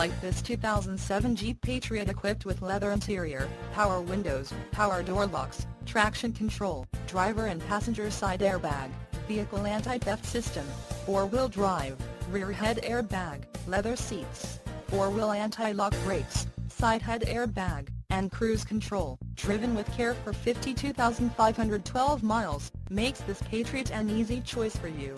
like this 2007 Jeep Patriot equipped with leather interior, power windows, power door locks, traction control, driver and passenger side airbag, vehicle anti-theft system, four-wheel drive, rear head airbag, leather seats, four-wheel anti-lock brakes, side head airbag, and cruise control, driven with care for 52,512 miles, makes this Patriot an easy choice for you.